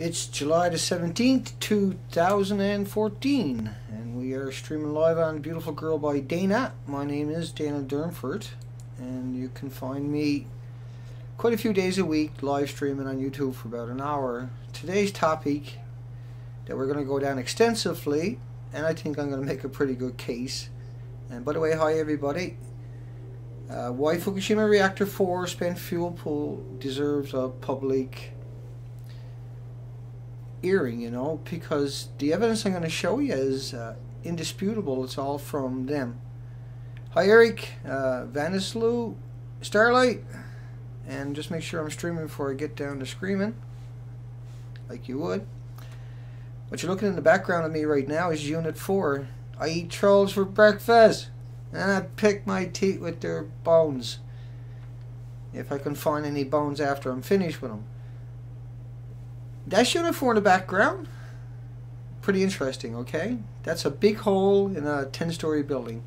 It's July the 17th, 2014, and we are streaming live on Beautiful Girl by Dana. My name is Dana Durnford, and you can find me quite a few days a week live streaming on YouTube for about an hour. Today's topic that we're going to go down extensively, and I think I'm going to make a pretty good case. And by the way, hi everybody. Uh, why Fukushima Reactor 4 spent fuel pool deserves a public earring, you know, because the evidence I'm going to show you is uh, indisputable. It's all from them. Hi, Eric, uh, Vanislu, Starlight, and just make sure I'm streaming before I get down to screaming, like you would. What you're looking in the background of me right now is Unit 4. I eat trolls for breakfast, and I pick my teeth with their bones. If I can find any bones after I'm finished with them. That's Unit 4 in the background. Pretty interesting, okay? That's a big hole in a 10-story building.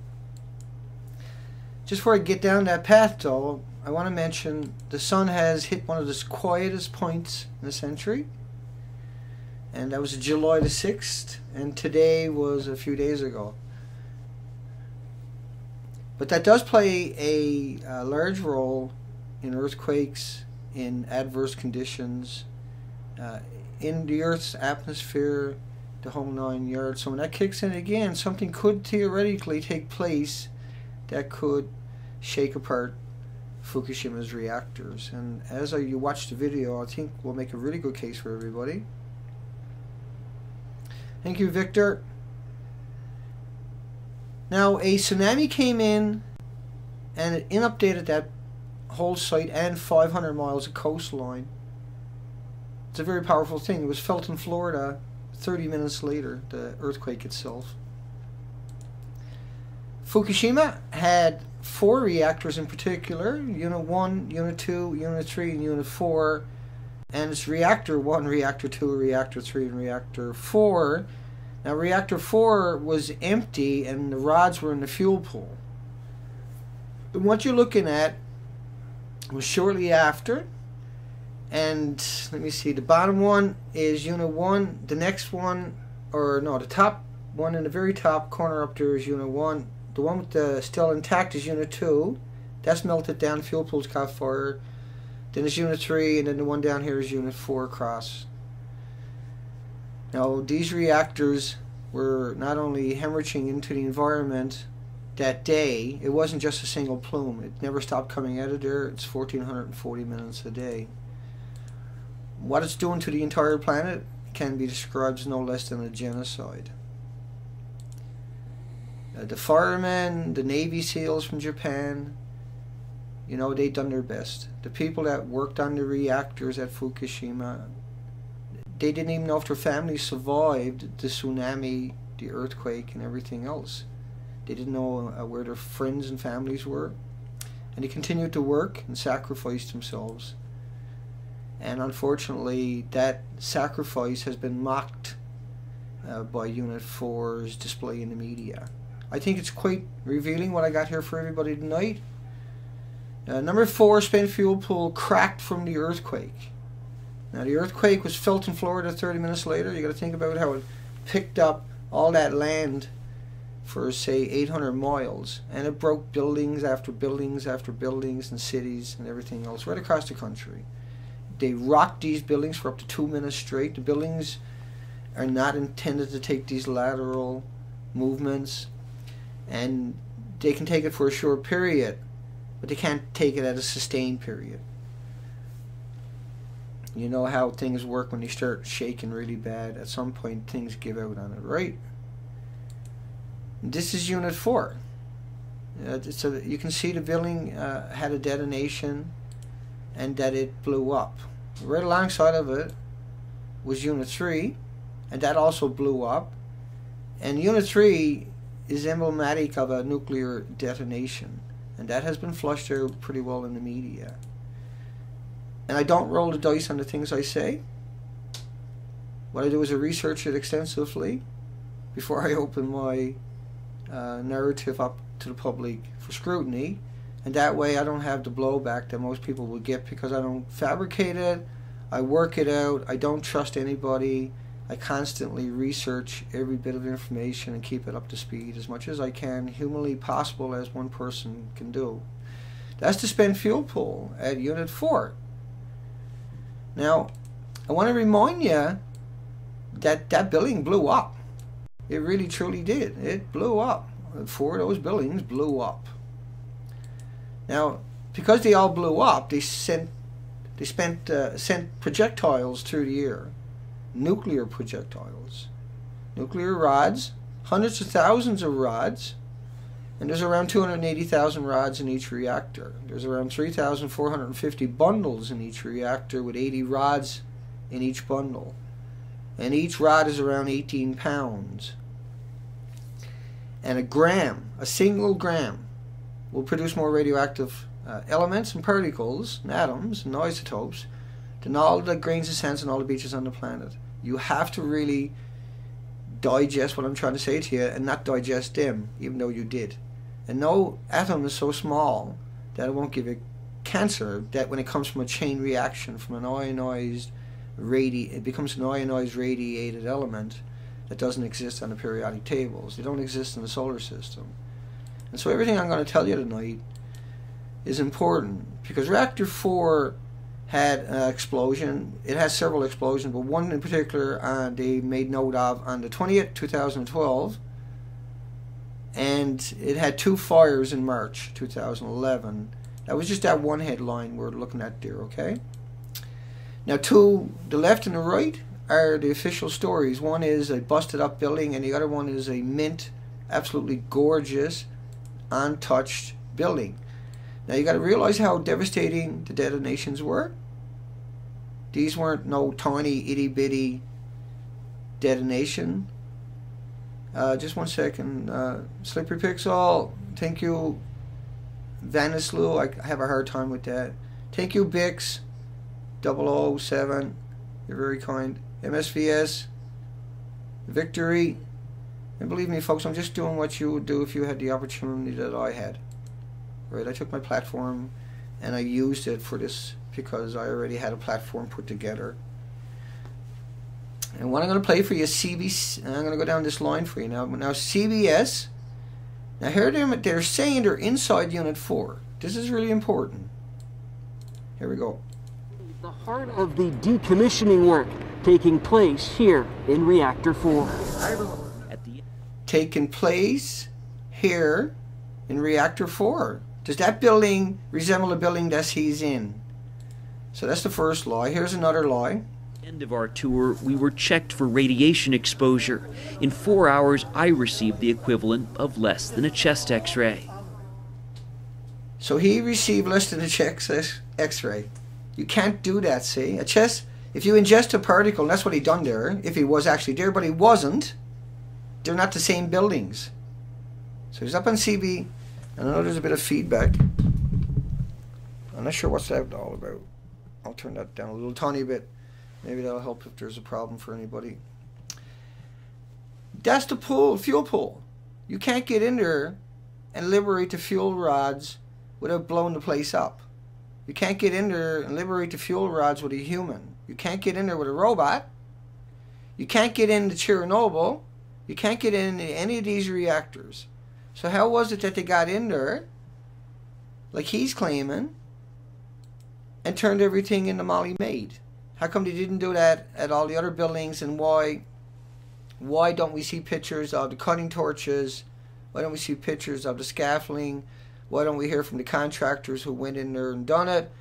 Just before I get down that path, though, I want to mention the sun has hit one of the quietest points in the century. And that was July the 6th, and today was a few days ago. But that does play a, a large role in earthquakes, in adverse conditions, uh, in the Earth's atmosphere, the whole nine yards. So when that kicks in again, something could theoretically take place that could shake apart Fukushima's reactors. And as I, you watch the video, I think we'll make a really good case for everybody. Thank you, Victor. Now, a tsunami came in and it inundated that whole site and 500 miles of coastline. It's a very powerful thing. It was felt in Florida 30 minutes later, the earthquake itself. Fukushima had four reactors in particular Unit 1, Unit 2, Unit 3, and Unit 4. And it's Reactor 1, Reactor 2, Reactor 3, and Reactor 4. Now, Reactor 4 was empty and the rods were in the fuel pool. And what you're looking at was shortly after and let me see the bottom one is unit 1 the next one or no the top one in the very top corner up there is unit 1 the one with the still intact is unit 2 that's melted down fuel pools caught fire. Then it's unit 3 and then the one down here is unit 4 across. Now these reactors were not only hemorrhaging into the environment that day it wasn't just a single plume. It never stopped coming out of there. It's 1440 minutes a day what it's doing to the entire planet can be described as no less than a genocide. Uh, the firemen, the Navy SEALs from Japan, you know, they done their best. The people that worked on the reactors at Fukushima, they didn't even know if their families survived the tsunami, the earthquake, and everything else. They didn't know uh, where their friends and families were. And they continued to work and sacrifice themselves and unfortunately that sacrifice has been mocked uh, by Unit 4's display in the media. I think it's quite revealing what I got here for everybody tonight. Uh, number 4, spent fuel pool cracked from the earthquake. Now the earthquake was felt in Florida 30 minutes later. You got to think about how it picked up all that land for say 800 miles and it broke buildings after buildings after buildings and cities and everything else right across the country. They rock these buildings for up to two minutes straight. The buildings are not intended to take these lateral movements, and they can take it for a short period, but they can't take it at a sustained period. You know how things work when you start shaking really bad. At some point, things give out on it, right? This is Unit 4. Uh, so you can see the building uh, had a detonation and that it blew up. Right alongside of it was Unit 3, and that also blew up. And Unit 3 is emblematic of a nuclear detonation, and that has been flushed out pretty well in the media. And I don't roll the dice on the things I say. What I do is I research it extensively before I open my uh, narrative up to the public for scrutiny and that way I don't have the blowback that most people would get because I don't fabricate it, I work it out. I don't trust anybody. I constantly research every bit of information and keep it up to speed as much as I can, humanly possible as one person can do. That's the spent fuel pool at Unit 4. Now, I want to remind you that that building blew up. It really truly did. It blew up. Four of those buildings blew up. Now, because they all blew up, they sent they spent uh, sent projectiles through the air, nuclear projectiles, nuclear rods, hundreds of thousands of rods, and there's around 280,000 rods in each reactor. There's around 3,450 bundles in each reactor with 80 rods in each bundle, and each rod is around 18 pounds. And a gram, a single gram, will produce more radioactive uh, elements and particles and atoms and isotopes than all the grains of sand and all the beaches on the planet. You have to really digest what I'm trying to say to you and not digest them, even though you did. And no atom is so small that it won't give you cancer, that when it comes from a chain reaction, from an ionized radi it becomes an ionized radiated element that doesn't exist on the periodic tables. They don't exist in the solar system. And so everything I'm going to tell you tonight is important because reactor 4 had an explosion. It has several explosions, but one in particular uh, they made note of on the 20th, 2012. And it had two fires in March 2011. That was just that one headline we're looking at there, okay? Now, to the left and the right are the official stories. One is a busted up building, and the other one is a mint, absolutely gorgeous, untouched building. Now you got to realize how devastating the detonations were. These weren't no tiny itty bitty detonation. Uh, just one second. Uh, Slippery Pixel, thank you. Vanislu, I have a hard time with that. Thank you, Bix 007. You're very kind. MSVS, Victory. And believe me, folks, I'm just doing what you would do if you had the opportunity that I had right? I took my platform and I used it for this because I already had a platform put together. And what I'm going to play for you is CBS, and I'm going to go down this line for you now. Now CBS, now here they're, they're saying they're inside Unit 4. This is really important. Here we go. The heart of the decommissioning work taking place here in Reactor 4. Taking place here in Reactor 4. Does that building resemble a building that he's in? So that's the first law. Here's another law. End of our tour, we were checked for radiation exposure. In four hours, I received the equivalent of less than a chest X-ray. So he received less than a chest X-ray. You can't do that. See, a chest. If you ingest a particle, and that's what he done there. If he was actually there, but he wasn't. They're not the same buildings. So he's up on CB and I know there's a bit of feedback. I'm not sure what's that all about. I'll turn that down a little tiny bit. Maybe that'll help if there's a problem for anybody. That's the pool, fuel pool. You can't get in there and liberate the fuel rods without blowing the place up. You can't get in there and liberate the fuel rods with a human. You can't get in there with a robot. You can't get into Chernobyl. You can't get in any of these reactors. So how was it that they got in there, like he's claiming, and turned everything into Molly Maid? How come they didn't do that at all the other buildings, and why? Why don't we see pictures of the cutting torches? Why don't we see pictures of the scaffolding? Why don't we hear from the contractors who went in there and done it?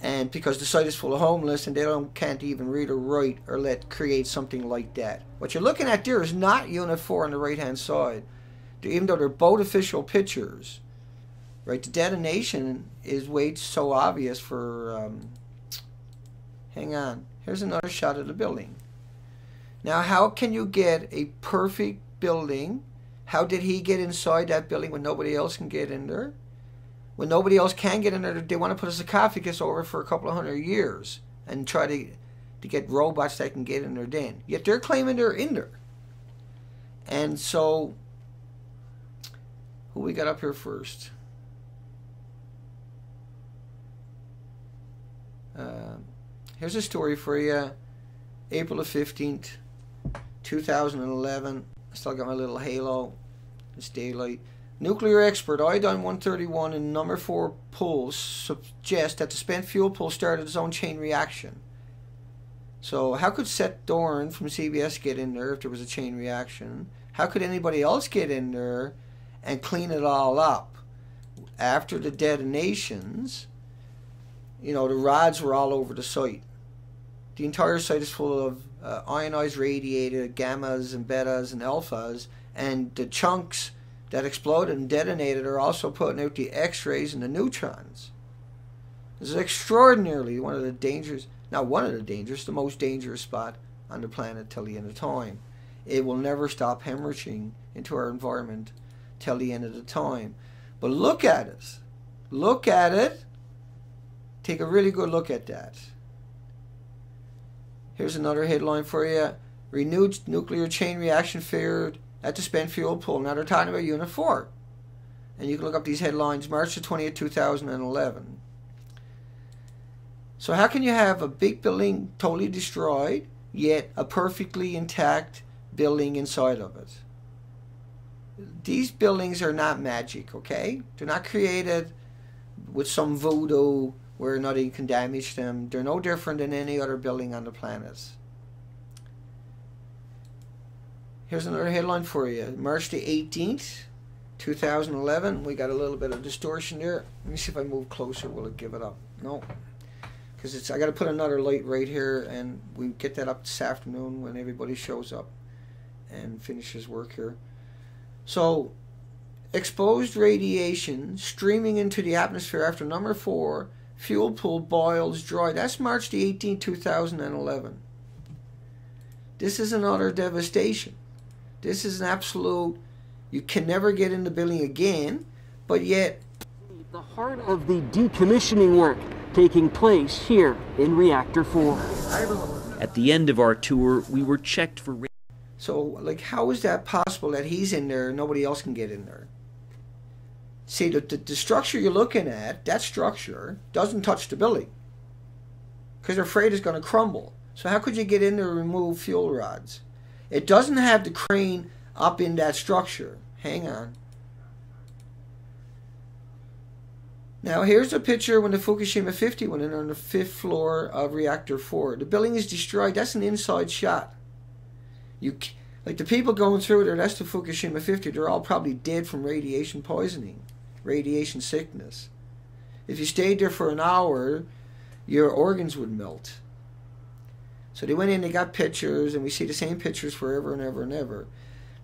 And because the site is full of homeless and they don't can't even read or write or let create something like that. What you're looking at there is not Unit 4 on the right hand side even though they're both official pictures, right? The detonation is way so obvious for. Um, hang on. Here's another shot of the building. Now, how can you get a perfect building? How did he get inside that building when nobody else can get in there? When nobody else can get in there, they want to put a sarcophagus over for a couple of hundred years and try to to get robots that can get in there then. Yet they're claiming they're in there. And so who we got up here first? Uh, here's a story for you. April the 15th, 2011. I Still got my little halo. It's daylight. Nuclear expert iodine 131 in number 4 pool suggest that the spent fuel pool started its own chain reaction. So, how could Seth Doane from CBS get in there if there was a chain reaction? How could anybody else get in there and clean it all up? After the detonations, you know, the rods were all over the site. The entire site is full of uh, ionized radiated gammas and betas and alphas, and the chunks that exploded and detonated are also putting out the X-rays and the neutrons. This is extraordinarily one of the dangers, not one of the dangers, the most dangerous spot on the planet till the end of time. It will never stop hemorrhaging into our environment till the end of the time. But look at it. Look at it. Take a really good look at that. Here's another headline for you. Renewed nuclear chain reaction feared at the spent fuel pool. Now they're talking about Unit 4. And you can look up these headlines March the 20th, 2011. So, how can you have a big building totally destroyed, yet a perfectly intact building inside of it? These buildings are not magic, okay? They're not created with some voodoo where nothing can damage them. They're no different than any other building on the planet. Here's another headline for you. March the 18th, 2011. We got a little bit of distortion there. Let me see if I move closer. Will it give it up? No. Because it's I got to put another light right here, and we get that up this afternoon when everybody shows up and finishes work here. So, exposed radiation streaming into the atmosphere after number four, fuel pool boils dry. That's March the 18th, 2011. This is another devastation. This is an absolute, you can never get in the building again, but yet. The heart of the decommissioning work taking place here in Reactor 4. At the end of our tour, we were checked for. So, like, how is that possible that he's in there and nobody else can get in there? See, the, the, the structure you're looking at, that structure, doesn't touch the building because they're afraid it's going to crumble. So, how could you get in there and remove fuel rods? It doesn't have the crane up in that structure. Hang on. Now here's a picture when the Fukushima 50 went in on the fifth floor of reactor 4. The building is destroyed. That's an inside shot. You like the people going through there, that's the Fukushima 50. They're all probably dead from radiation poisoning, radiation sickness. If you stayed there for an hour, your organs would melt. So they went in, they got pictures, and we see the same pictures forever and ever and ever.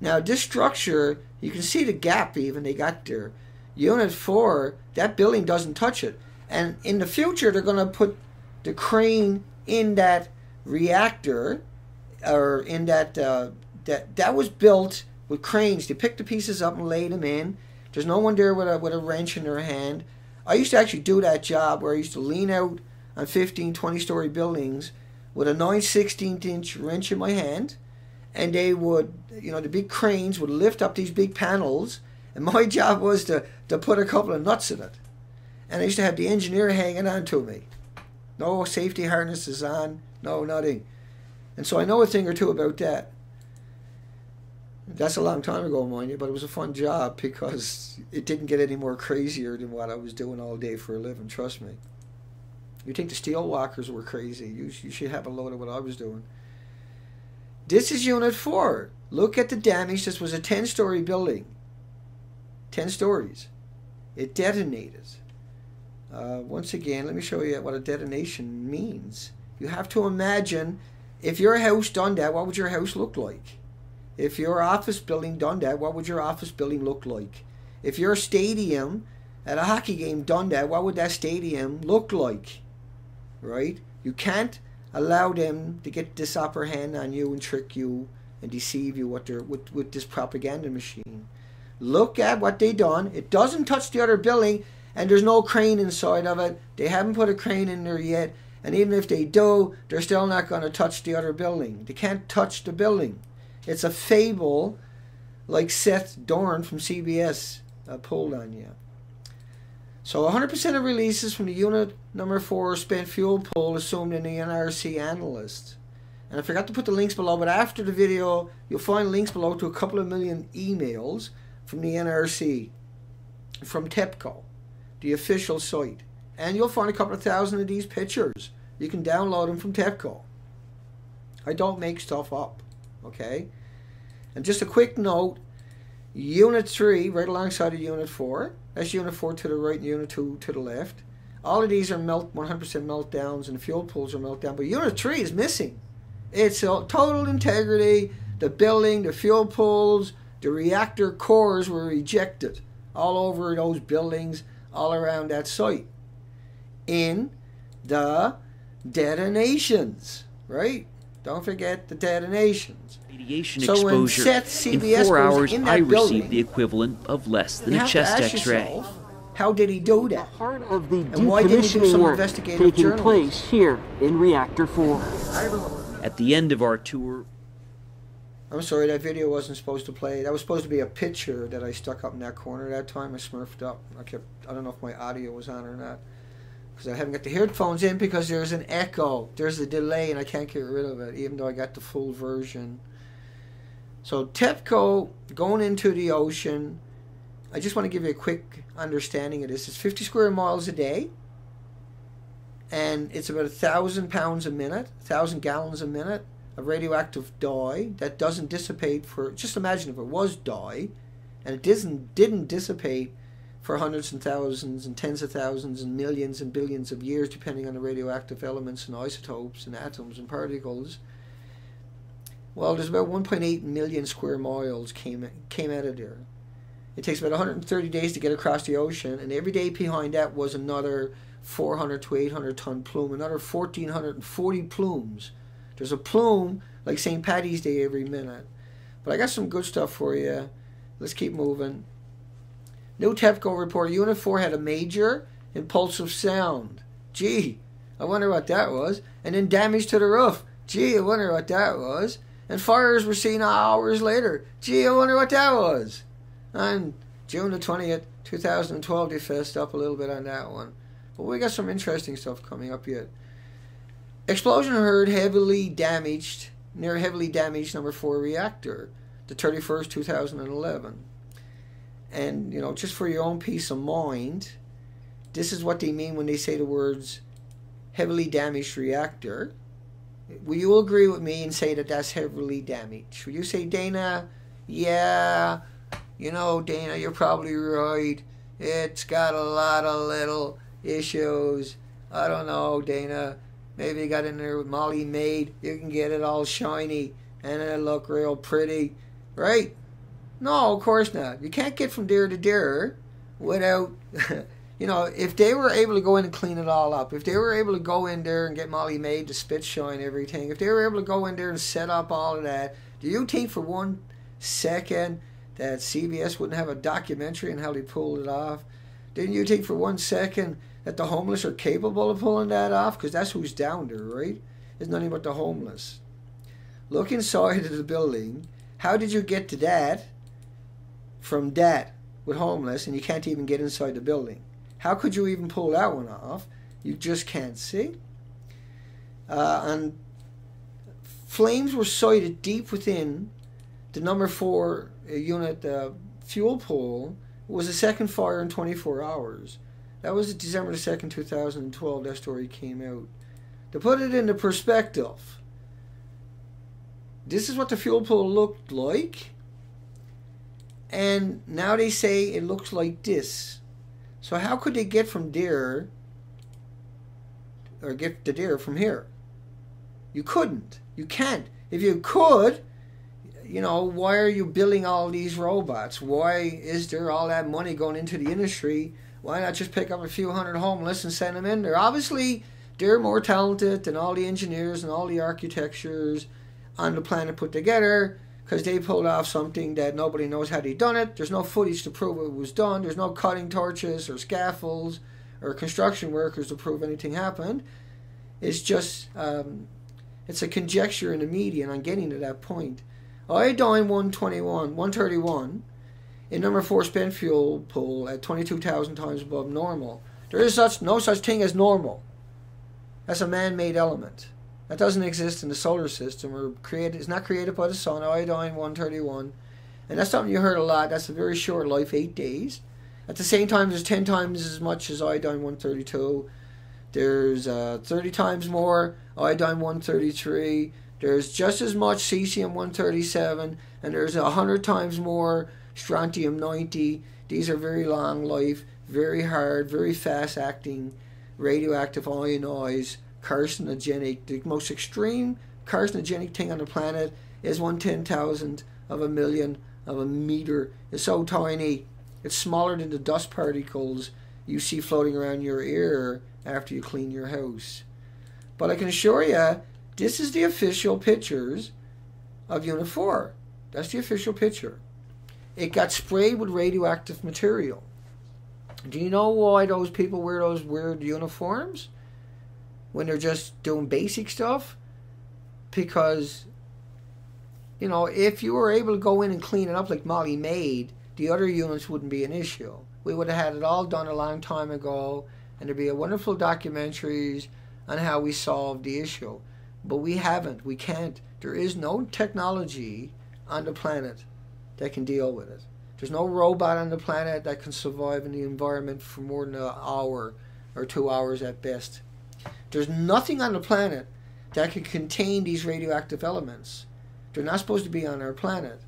Now, this structure, you can see the gap even they got there. Unit 4, that building doesn't touch it. And in the future, they're going to put the crane in that reactor, or in that, uh, that, that was built with cranes. They picked the pieces up and laid them in. There's no one there with a, with a wrench in their hand. I used to actually do that job where I used to lean out on 15, 20 story buildings with a 9 16th inch wrench in my hand, and they would, you know, the big cranes would lift up these big panels, and my job was to, to put a couple of nuts in it. And I used to have the engineer hanging on to me. No safety harnesses on, no nothing. And so I know a thing or two about that. That's a long time ago, mind you, but it was a fun job because it didn't get any more crazier than what I was doing all day for a living, trust me. You think the steel walkers were crazy. You, you should have a load of what I was doing. This is Unit 4. Look at the damage. This was a 10 story building. 10 stories. It detonated. Uh, once again, let me show you what a detonation means. You have to imagine if your house done that, what would your house look like? If your office building done that, what would your office building look like? If your stadium at a hockey game done that, what would that stadium look like? Right? You can't allow them to get this upper hand on you and trick you and deceive you with, their, with, with this propaganda machine. Look at what they done. It doesn't touch the other building, and there's no crane inside of it. They haven't put a crane in there yet, and even if they do, they're still not going to touch the other building. They can't touch the building. It's a fable, like Seth Doane from CBS uh, pulled on you. So 100% of releases from the unit number 4 spent fuel pool assumed in the NRC analyst. And I forgot to put the links below, but after the video, you'll find links below to a couple of million emails from the NRC, from TEPCO, the official site. And you'll find a couple of thousand of these pictures. You can download them from TEPCO. I don't make stuff up, okay? And just a quick note, Unit 3, right alongside of Unit 4, that's Unit 4 to the right and Unit 2 to the left. All of these are melt 100% meltdowns and the fuel pools are meltdown, but Unit 3 is missing. It's total integrity. The building, the fuel pools, the reactor cores were ejected all over those buildings, all around that site. In the detonations, right? Don't forget the detonations. Radiation So when exposure. Seth in CBS four goes hours, in I that received the equivalent of less than a chest X-ray. how did he do that? Part of the And why didn't he do some work investigative taking journalism? place here in Reactor 4. At the end of our tour, I'm sorry, that video wasn't supposed to play. That was supposed to be a picture that I stuck up in that corner that time. I smurfed up. I kept. I don't know if my audio was on or not because I haven't got the headphones in because there's an echo. There's a delay and I can't get rid of it, even though I got the full version. So TEPCO going into the ocean. I just want to give you a quick understanding of this. It's 50 square miles a day, and it's about a thousand pounds a minute, a thousand gallons a minute of radioactive dye that doesn't dissipate for. Just imagine if it was dye, and it didn't didn't dissipate for hundreds and thousands and tens of thousands and millions and billions of years, depending on the radioactive elements and isotopes and atoms and particles. Well, there's about 1.8 million square miles came came out of there. It takes about 130 days to get across the ocean, and every day behind that was another 400 to 800 ton plume, another 1,440 plumes. There's a plume like St. Patty's Day every minute. But I got some good stuff for you. Let's keep moving. New TEPCO report Unit 4 had a major impulsive sound. Gee, I wonder what that was. And then damage to the roof. Gee, I wonder what that was. And fires were seen hours later. Gee, I wonder what that was. On June the 20th, 2012, they fessed up a little bit on that one. But we got some interesting stuff coming up yet. Explosion heard heavily damaged, near heavily damaged number 4 reactor, the 31st, 2011. And, you know, just for your own peace of mind, this is what they mean when they say the words heavily damaged reactor. Will you agree with me and say that that's heavily damaged? Will you say, Dana, yeah, you know, Dana, you're probably right. It's got a lot of little issues. I don't know, Dana. Maybe you got in there with Molly Maid. You can get it all shiny and it'll look real pretty. Right? No, of course not. You can't get from there to there without, you know, if they were able to go in and clean it all up, if they were able to go in there and get Molly made to spit shine everything, if they were able to go in there and set up all of that, do you think for one second that CBS wouldn't have a documentary on how they pulled it off? Didn't you think for one second that the homeless are capable of pulling that off? Because that's who's down there, right? It's nothing but the homeless. Look inside of the building. How did you get to that from that with homeless and you can't even get inside the building? How could you even pull that one off? You just can't see. Uh, and flames were sighted deep within the number four uh, unit uh, fuel pool. It was the second fire in 24 hours. That was December the 2nd, 2012. That story came out. To put it into perspective, this is what the fuel pool looked like. And now they say it looks like this. So how could they get from there or get to there from here? You couldn't. You can't. If you could, you know, why are you building all these robots? Why is there all that money going into the industry? Why not just pick up a few hundred homeless and send them in there? Obviously, they're more talented than all the engineers and all the architectures on the planet put together because they pulled off something that nobody knows how they done it. There's no footage to prove it was done. There's no cutting torches or scaffolds or construction workers to prove anything happened. It's just um, it's a conjecture in the media, and I'm getting to that point. Iodine 121, 131 in number four spent fuel pool at 22,000 times above normal. There is such no such thing as normal. That's a man-made element. That doesn't exist in the solar system or created. It's not created by the sun. Iodine 131, and that's something you heard a lot. That's a very short life, eight days. At the same time, there's 10 times as much as iodine 132. There's uh, 30 times more iodine 133. There's just as much cesium 137, and there's 100 times more strontium 90. These are very long life, very hard, very fast acting radioactive ionized carcinogenic. The most extreme carcinogenic thing on the planet is one ten thousand of a million of a meter. It's so tiny. It's smaller than the dust particles you see floating around your ear after you clean your house. But I can assure you, this is the official pictures of Unit 4. That's the official picture. It got sprayed with radioactive material. Do you know why those people wear those weird uniforms? When they're just doing basic stuff? Because, you know, if you were able to go in and clean it up like Molly made, the other units wouldn't be an issue. We would have had it all done a long time ago, and there'd be a wonderful documentaries on how we solved the issue. But we haven't. We can't. There is no technology on the planet that can deal with it. There's no robot on the planet that can survive in the environment for more than an hour or two hours at best. There's nothing on the planet that can contain these radioactive elements. They're not supposed to be on our planet.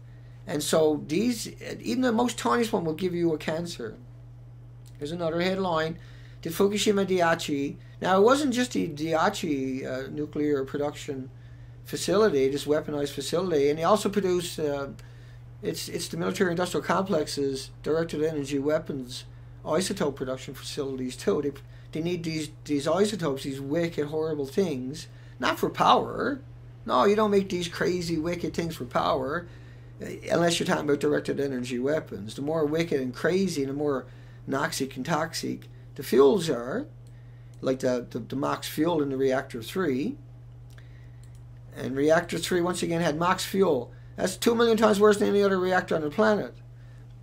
And so these, even the most tiniest one will give you a cancer. Here's another headline. Did Fukushima Daiichi, now it wasn't just the Daiichi uh, nuclear production facility, this weaponized facility, and they also produce uh, it's it's the military industrial complexes, directed energy weapons, isotope production facilities too. They they need these these isotopes, these wicked horrible things, not for power. No, you don't make these crazy wicked things for power, eh, unless you're talking about directed energy weapons. The more wicked and crazy, the more noxic and toxic the fuels are, like the the, the MOX fuel in the reactor three. And reactor three once again had MOX fuel that's two million times worse than any other reactor on the planet.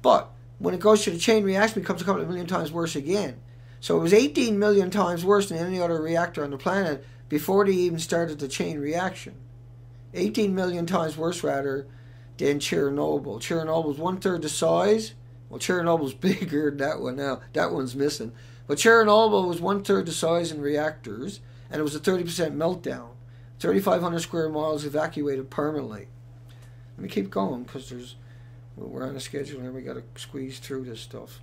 But when it goes to the chain reaction, it becomes a couple of million times worse again. So it was 18 million times worse than any other reactor on the planet before they even started the chain reaction. 18 million times worse, rather, than Chernobyl. Chernobyl's one third the size. Well, Chernobyl's bigger than that one now. That one's missing. But Chernobyl was one third the size in reactors, and it was a 30% meltdown. 3,500 square miles evacuated permanently. Let me keep going because there's we're on a schedule and we got to squeeze through this stuff.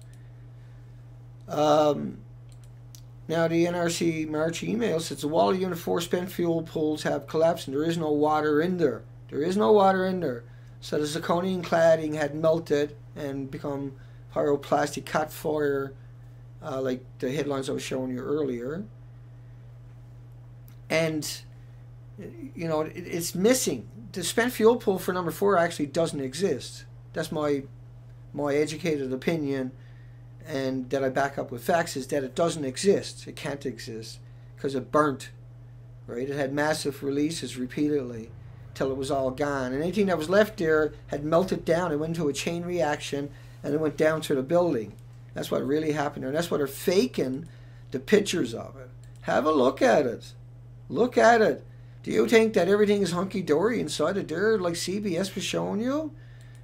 Um, now the NRC March email says the wall of Unit 4 spent fuel pools have collapsed and there is no water in there. There is no water in there. So the zirconium cladding had melted and become pyroplastic cat fire, uh, like the headlines I was showing you earlier. And, you know, it, it's missing the spent fuel pool for number four actually doesn't exist. That's my my educated opinion, and that I back up with facts is that it doesn't exist. It can't exist because it burnt. Right? It had massive releases repeatedly till it was all gone, and anything that was left there had melted down. It went into a chain reaction, and it went down to the building. That's what really happened there, and that's what they're faking the pictures of it. Have a look at it. Look at it. Do you think that everything is hunky dory inside of there, like CBS was showing you?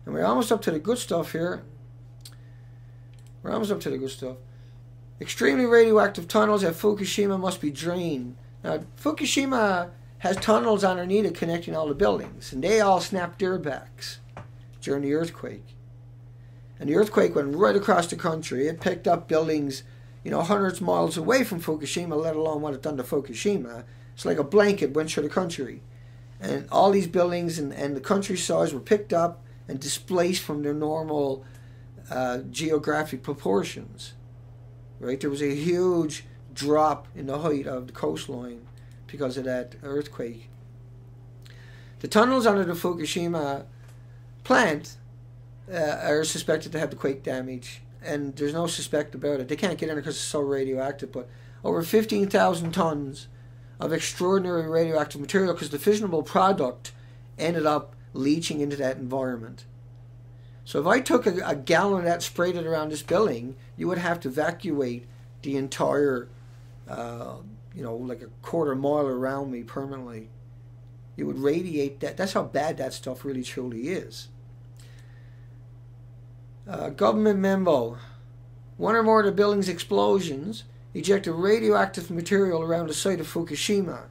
And we're almost up to the good stuff here. Almost up to the good stuff. Extremely radioactive tunnels at Fukushima must be drained. Now, Fukushima has tunnels underneath it connecting all the buildings, and they all snapped their backs during the earthquake. And the earthquake went right across the country. It picked up buildings, you know, hundreds of miles away from Fukushima, let alone what it done to Fukushima. It's like a blanket went through the country. And all these buildings and, and the countryside were picked up and displaced from their normal uh, geographic proportions. Right? There was a huge drop in the height of the coastline because of that earthquake. The tunnels under the Fukushima plant uh, are suspected to have the quake damage, and there's no suspect about it. They can't get in because it's so radioactive, but over 15,000 tons of extraordinary radioactive material because the fissionable product ended up leaching into that environment. So if I took a, a gallon of that, sprayed it around this building, you would have to evacuate the entire, uh, you know, like a quarter mile around me permanently. You would radiate that. That's how bad that stuff really truly is. Uh, government memo. One or more of the building's explosions ejected radioactive material around the site of Fukushima.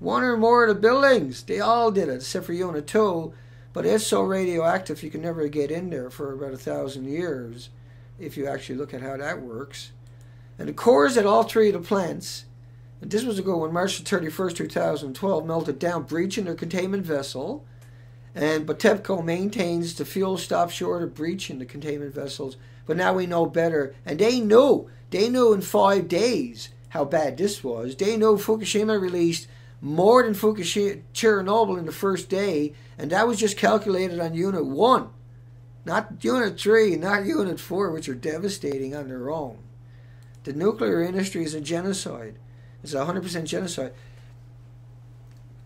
One or more of the buildings, they all did it, except for Unit 2, but it's so radioactive you can never get in there for about a thousand years if you actually look at how that works. And the cores at all three of the plants, and this was a good one, March 31st, 2012, melted down, breaching their containment vessel. And but TEPCO maintains the fuel stopped short of breaching the containment vessels. But now we know better. And they knew, they knew in five days how bad this was. They knew Fukushima released more than Fukushima Chernobyl in the first day, and that was just calculated on Unit 1, not Unit 3, not Unit 4, which are devastating on their own. The nuclear industry is a genocide. It's a 100% genocide.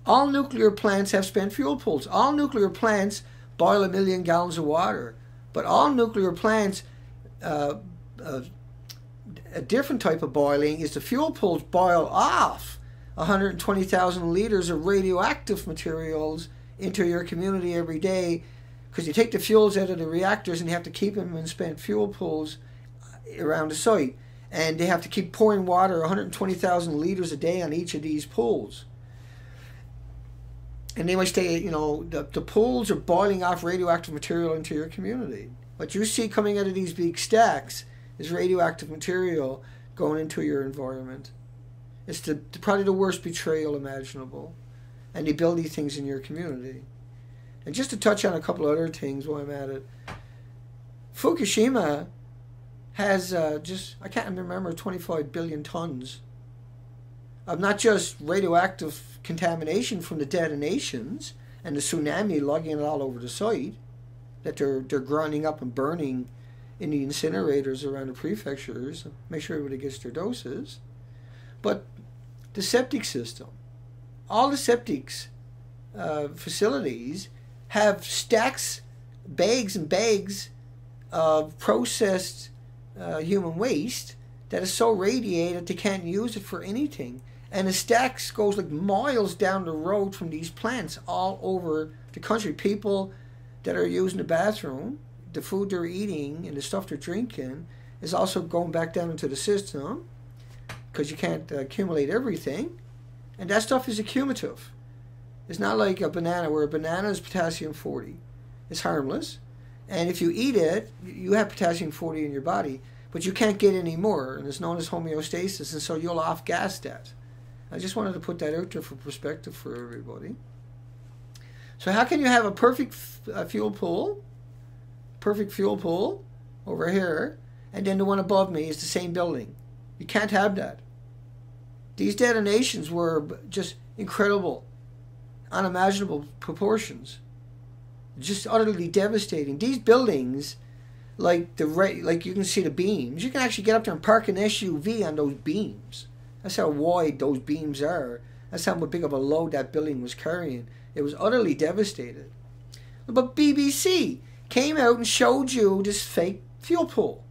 All nuclear plants have spent fuel pools. All nuclear plants boil a million gallons of water. But all nuclear plants, uh, uh, a different type of boiling is the fuel pools boil off 120,000 liters of radioactive materials into your community every day because you take the fuels out of the reactors and you have to keep them in spent fuel pools around the site. And they have to keep pouring water 120,000 liters a day on each of these pools. And they might stay, you know, the, the pools are boiling off radioactive material into your community. What you see coming out of these big stacks is radioactive material going into your environment. It's the, probably the worst betrayal imaginable. And they build these things in your community. And just to touch on a couple other things while I'm at it, Fukushima has uh, just, I can't remember, 25 billion tons of not just radioactive contamination from the detonations and the tsunami lugging it all over the site that they're, they're grinding up and burning in the incinerators around the prefectures, make sure everybody gets their doses. But the septic system. All the septics uh, facilities have stacks, bags and bags of processed uh, human waste that is so radiated they can't use it for anything. And the stacks goes like miles down the road from these plants all over the country. People that are using the bathroom, the food they're eating, and the stuff they're drinking is also going back down into the system because you can't uh, accumulate everything. And that stuff is accumulative. It's not like a banana where a banana is potassium 40. It's harmless. And if you eat it, you have potassium 40 in your body, but you can't get any more. And it's known as homeostasis. And so you'll off gas that. I just wanted to put that out there for perspective for everybody. So, how can you have a perfect uh, fuel pool? Perfect fuel pool over here, and then the one above me is the same building. You can't have that. These detonations were just incredible, unimaginable proportions, just utterly devastating. These buildings, like the like you can see the beams, you can actually get up there and park an SUV on those beams. That's how wide those beams are. That's how big of a load that building was carrying. It was utterly devastated. But BBC came out and showed you this fake fuel pool.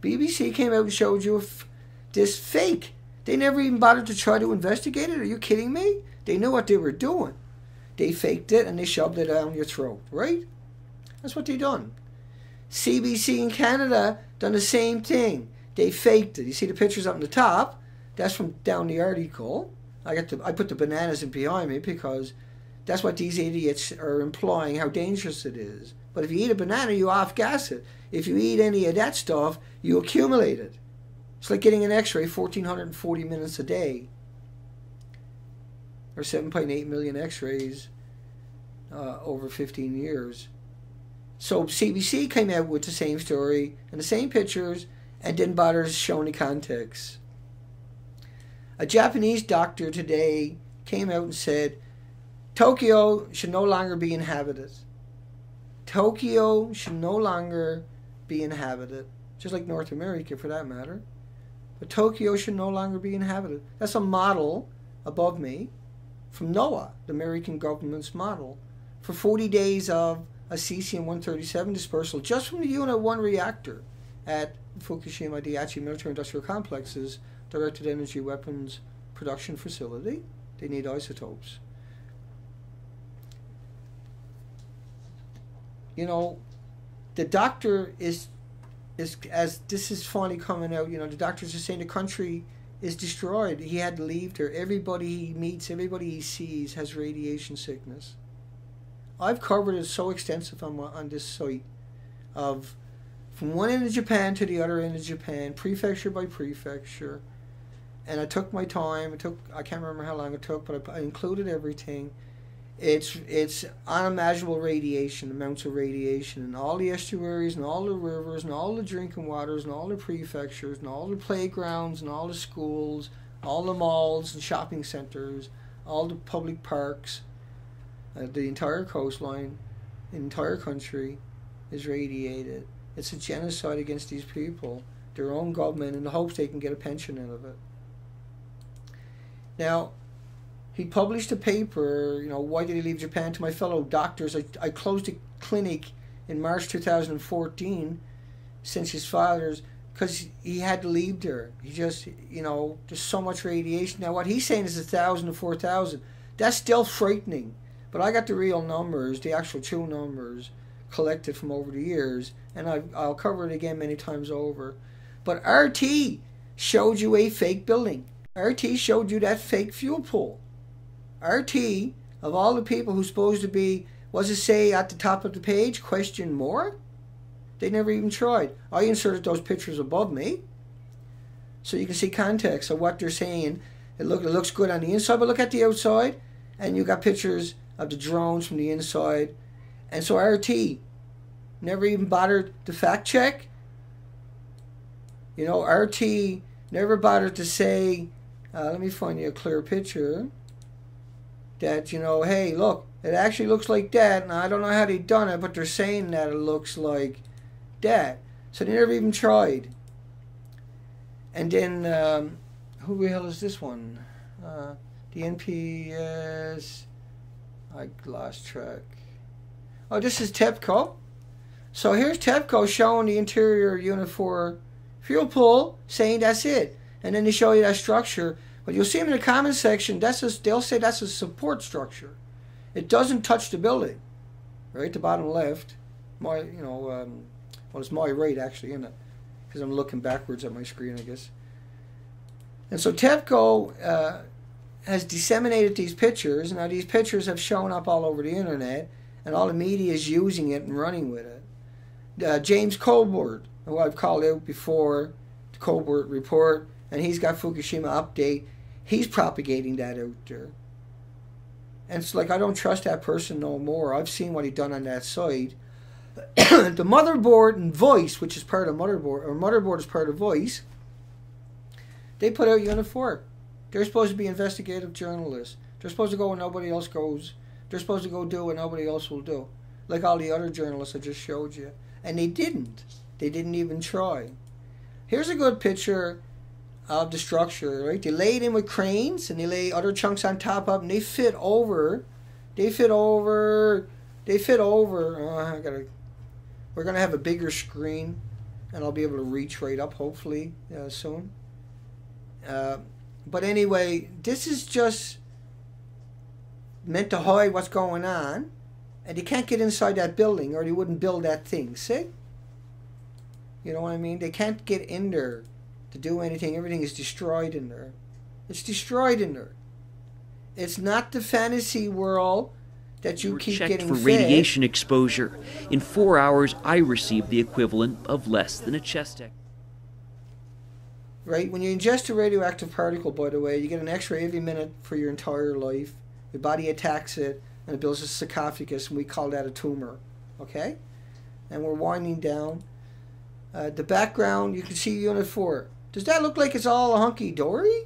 BBC came out and showed you this fake they never even bothered to try to investigate it. Are you kidding me? They knew what they were doing. They faked it and they shoved it down your throat, right? That's what they done. CBC in Canada done the same thing. They faked it. You see the pictures up in the top? That's from down the article. I got the, I put the bananas in behind me because that's what these idiots are implying how dangerous it is. But if you eat a banana, you off gas it. If you eat any of that stuff, you accumulate it. It's like getting an x ray 1,440 minutes a day, or 7.8 million x rays uh, over 15 years. So CBC came out with the same story and the same pictures and didn't bother to show any context. A Japanese doctor today came out and said Tokyo should no longer be inhabited. Tokyo should no longer be inhabited, just like North America for that matter. Tokyo should no longer be inhabited. That's a model above me from NOAA, the American government's model, for 40 days of a cesium-137 dispersal just from the Unit 1 reactor at Fukushima Daiichi Military Industrial Complex's Directed Energy Weapons Production Facility. They need isotopes. You know, the doctor is is as this is finally coming out. You know, the doctors are saying the country is destroyed. He had to leave there. Everybody he meets, everybody he sees has radiation sickness. I've covered it so extensive on, on this site of from one end of Japan to the other end of Japan, prefecture by prefecture. And I took my time. It took I can't remember how long it took, but I, I included everything. It's it's unimaginable radiation, amounts of radiation in all the estuaries and all the rivers and all the drinking waters and all the prefectures and all the playgrounds and all the schools, all the malls and shopping centers, all the public parks, uh, the entire coastline, the entire country is radiated. It's a genocide against these people, their own government, in the hopes they can get a pension out of it. Now, he published a paper, you know, why did he leave Japan to my fellow doctors? I, I closed a clinic in March 2014 since his father's because he had to leave there. He just, you know, there's so much radiation. Now, what he's saying is a thousand to four thousand. That's still frightening. But I got the real numbers, the actual true numbers collected from over the years, and I, I'll cover it again many times over. But RT showed you a fake building. RT showed you that fake fuel pool. RT, of all the people who's supposed to be, was it say at the top of the page, question more? They never even tried. I inserted those pictures above me so you can see context of what they're saying. It, look, it looks good on the inside, but look at the outside, and you got pictures of the drones from the inside. And so RT never even bothered to fact check. You know, RT never bothered to say, uh, let me find you a clear picture, that, you know, hey, look, it actually looks like that. And I don't know how they done it, but they're saying that it looks like that. So they never even tried. And then, um, who the hell is this one? Uh, the NPS. I lost track. Oh, this is TEPCO. So here's TEPCO showing the interior unit for fuel pool, saying that's it. And then they show you that structure. But you'll see them in the comment section. That's a, they'll say that's a support structure. It doesn't touch the building, right? The bottom left. My, you know, um, well, it's my right actually, isn't it? Because I'm looking backwards at my screen, I guess. And so TEPCO uh, has disseminated these pictures. Now these pictures have shown up all over the internet, and all the media is using it and running with it. Uh, James Corbett, who I've called out before, the Corbett Report, and he's got Fukushima Update. He's propagating that out there. And it's like I don't trust that person no more. I've seen what he done on that site. the motherboard and Vice, which is part of motherboard, or motherboard is part of Vice, they put out Unit 4. They're supposed to be investigative journalists. They're supposed to go where nobody else goes. They're supposed to go do what nobody else will do. Like all the other journalists I just showed you. And they didn't. They didn't even try. Here's a good picture of the structure, right? They lay it in with cranes and they lay other chunks on top of and they fit over. They fit over. They fit over. Oh, I gotta. We're gonna have a bigger screen, and I'll be able to reach right up hopefully uh, soon. Uh, but anyway, this is just meant to hide what's going on, and they can't get inside that building, or they wouldn't build that thing. See? You know what I mean? They can't get in there to do anything. Everything is destroyed in there. It's destroyed in there. It's not the fantasy world that you were keep checked getting for fed. radiation exposure. In four hours, I received the equivalent of less than a chest X. Right? When you ingest a radioactive particle, by the way, you get an X-ray every minute for your entire life. Your body attacks it, and it builds a sarcophagus, and we call that a tumor. Okay? And we're winding down. Uh, the background, you can see Unit 4. Does that look like it's all hunky-dory?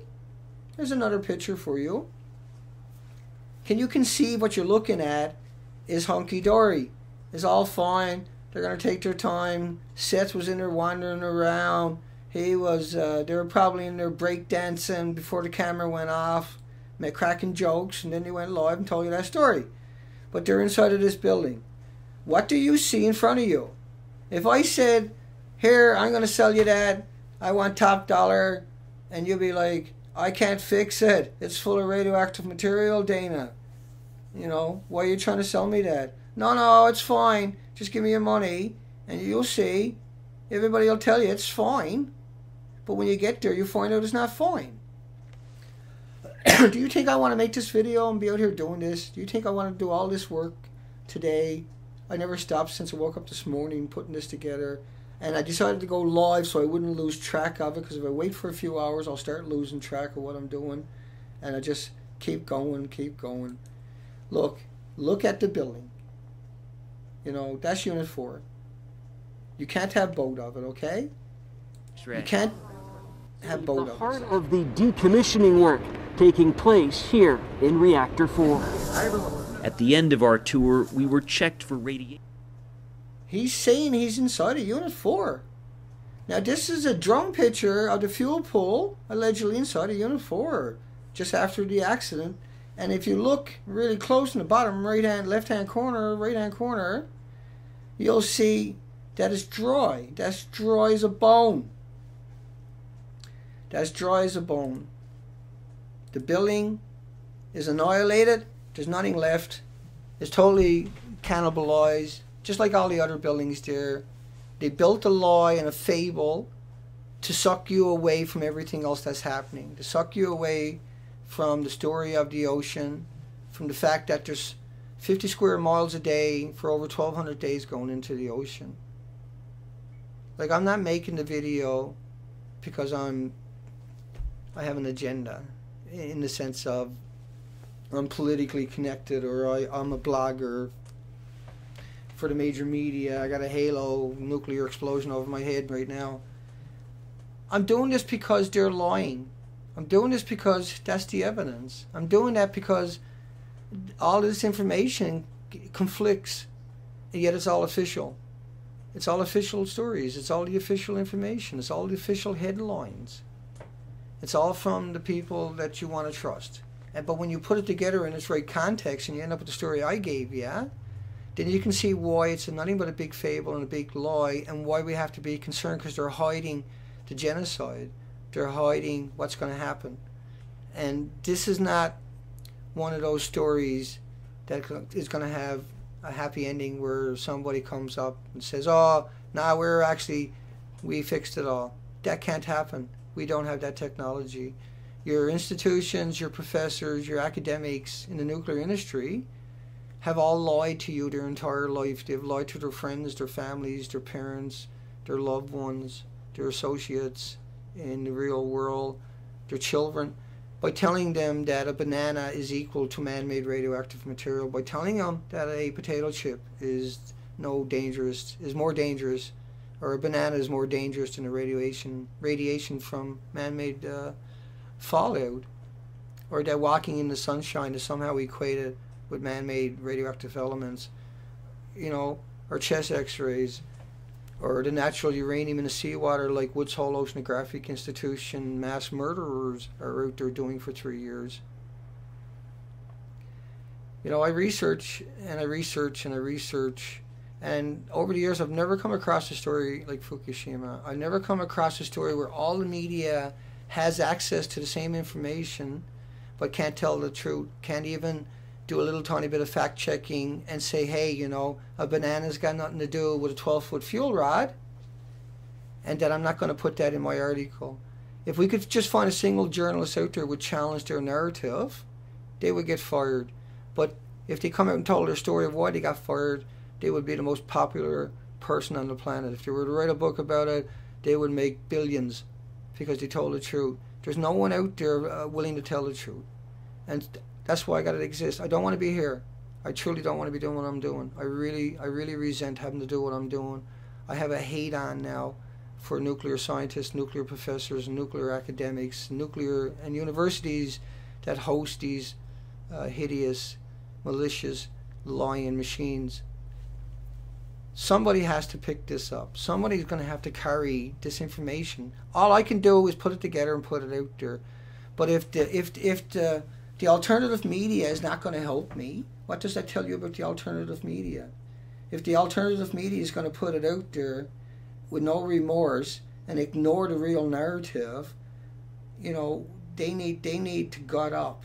There's another picture for you. Can you conceive what you're looking at is hunky-dory? It's all fine. They're going to take their time. Seth was in there wandering around. He was, uh, they were probably in there breakdancing before the camera went off, met cracking jokes, and then they went live and told you that story. But they're inside of this building. What do you see in front of you? If I said, Here, I'm going to sell you that, I want top dollar, and you'll be like, I can't fix it. It's full of radioactive material, Dana. You know, why are you trying to sell me that? No, no, it's fine. Just give me your money, and you'll see. Everybody will tell you it's fine. But when you get there, you find out it's not fine. do you think I want to make this video and be out here doing this? Do you think I want to do all this work today? I never stopped since I woke up this morning putting this together. And I decided to go live so I wouldn't lose track of it because if I wait for a few hours, I'll start losing track of what I'm doing. And I just keep going, keep going. Look, look at the building. You know, that's Unit 4. You can't have both of it, okay? You can't have both the of heart it. of the decommissioning work taking place here in Reactor 4. At the end of our tour, we were checked for radiation. He's saying he's inside of Unit 4. Now, this is a drone picture of the fuel pool allegedly inside of Unit 4 just after the accident. And if you look really close in the bottom right hand, left hand corner, right hand corner, you'll see that it's dry. That's dry as a bone. That's dry as a bone. The building is annihilated. There's nothing left. It's totally cannibalized, just like all the other buildings there. They built a lie and a fable to suck you away from everything else that's happening, to suck you away from the story of the ocean, from the fact that there's 50 square miles a day for over 1,200 days going into the ocean. Like, I'm not making the video because I'm I have an agenda in the sense of I'm politically connected or I, I'm a blogger for the major media. I got a halo nuclear explosion over my head right now. I'm doing this because they're lying. I'm doing this because that's the evidence. I'm doing that because all this information conflicts, and yet it's all official. It's all official stories. It's all the official information. It's all the official headlines. It's all from the people that you want to trust. And, but when you put it together in its right context and you end up with the story I gave you, then you can see why it's nothing but a big fable and a big lie and why we have to be concerned because they're hiding the genocide. They're hiding what's going to happen. And this is not one of those stories that is going to have a happy ending where somebody comes up and says, oh, now nah, we're actually, we fixed it all. That can't happen. We don't have that technology. Your institutions, your professors, your academics in the nuclear industry have all lied to you their entire life. They've lied to their friends, their families, their parents, their loved ones, their associates in the real world, their children, by telling them that a banana is equal to man-made radioactive material, by telling them that a potato chip is no dangerous, is more dangerous or a banana is more dangerous than the radiation radiation from man-made uh, fallout, or that walking in the sunshine is somehow equated with man-made radioactive elements, you know, or chest X-rays, or the natural uranium in the seawater, like Woods Hole Oceanographic Institution mass murderers are out there doing for three years. You know, I research and I research and I research and over the years, I've never come across a story like Fukushima. I've never come across a story where all the media has access to the same information, but can't tell the truth, can't even do a little tiny bit of fact checking and say, hey, you know, a banana's got nothing to do with a 12 foot fuel rod, and that I'm not going to put that in my article. If we could just find a single journalist out there would challenge their narrative, they would get fired. But if they come out and told their story of why they got fired, they would be the most popular person on the planet. If they were to write a book about it, they would make billions because they told the truth. There's no one out there uh, willing to tell the truth. And that's why I got to exist. I don't want to be here. I truly don't want to be doing what I'm doing. I really, I really resent having to do what I'm doing. I have a hate on now for nuclear scientists, nuclear professors, nuclear academics, nuclear and universities that host these uh, hideous, malicious, lying machines somebody has to pick this up. Somebody's going to have to carry this information. All I can do is put it together and put it out there. But if the if if the the alternative media is not going to help me, what does that tell you about the alternative media? if the alternative media is going to put it out there with no remorse and ignore the real narrative, you know, they need they need to gut up.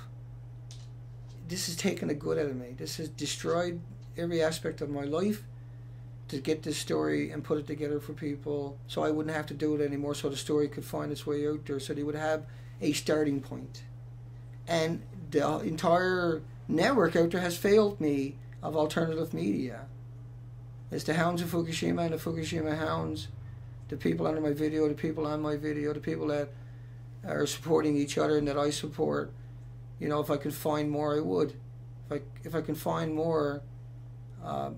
This has taken the good out of me. This has destroyed every aspect of my life to get this story and put it together for people so I wouldn't have to do it anymore so the story could find its way out there so they would have a starting point. And the entire network out there has failed me of alternative media. It's the Hounds of Fukushima and the Fukushima Hounds, the people under my video, the people on my video, the people that are supporting each other and that I support. You know, if I could find more, I would. If I if I can find more, um,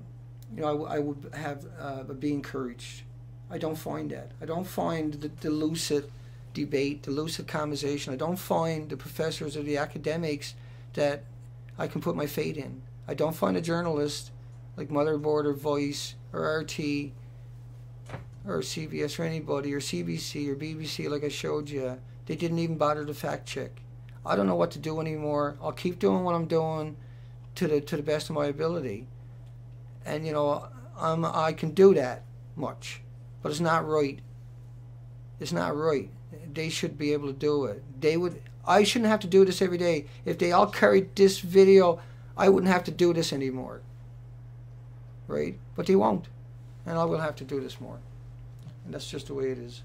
you know, I, I would have uh, be encouraged. I don't find that. I don't find the, the lucid debate, the lucid conversation. I don't find the professors or the academics that I can put my faith in. I don't find a journalist like Motherboard or Vice or RT or CBS or anybody or CBC or BBC like I showed you. They didn't even bother to fact check. I don't know what to do anymore. I'll keep doing what I'm doing to the to the best of my ability. And you know, I'm I can do that much. But it's not right. It's not right. They should be able to do it. They would I shouldn't have to do this every day. If they all carried this video, I wouldn't have to do this anymore. Right? But they won't. And I will have to do this more. And that's just the way it is.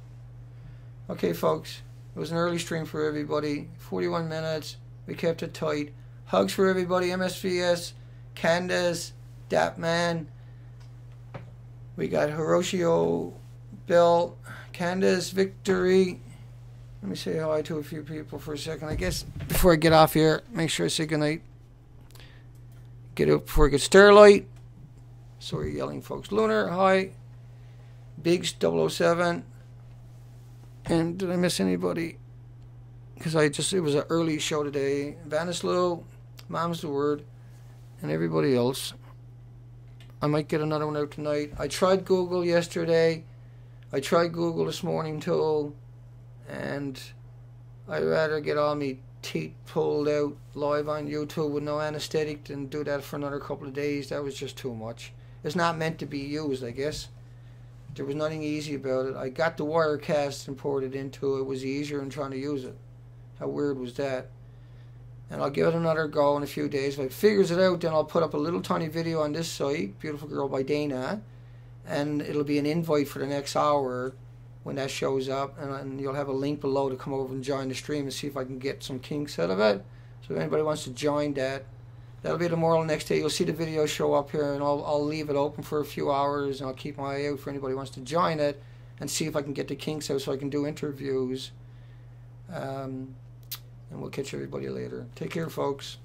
Okay, folks. It was an early stream for everybody. 41 minutes. We kept it tight. Hugs for everybody. MSVS, Candace, Dapman. We got Hiroshio, Bill, Candace, Victory. Let me say hi to a few people for a second. I guess before I get off here, make sure I say goodnight. Get up before I get Starlight. Sorry, yelling folks. Lunar, hi. Biggs 007. And did I miss anybody? Because I just, it was an early show today. Vanislow, Mom's the Word, and everybody else. I might get another one out tonight. I tried Google yesterday. I tried Google this morning too and I'd rather get all my teeth pulled out live on YouTube with no anesthetic than do that for another couple of days. That was just too much. It's not meant to be used, I guess. There was nothing easy about it. I got the Wirecast imported into it. It was easier than trying to use it. How weird was that? And I'll give it another go in a few days. If it figures it out, then I'll put up a little tiny video on this site, Beautiful Girl by Dana, and it'll be an invite for the next hour when that shows up, and, and, you'll have a link below to come over and join the stream and see if I can get some kinks out of it. So if anybody wants to join that, that'll be tomorrow. Next day, you'll see the video show up here, and I'll I'll leave it open for a few hours, and I'll keep my eye out for anybody wants to join it, and see if I can get the kinks out so I can do interviews. Um, and we'll catch everybody later. Take care, folks.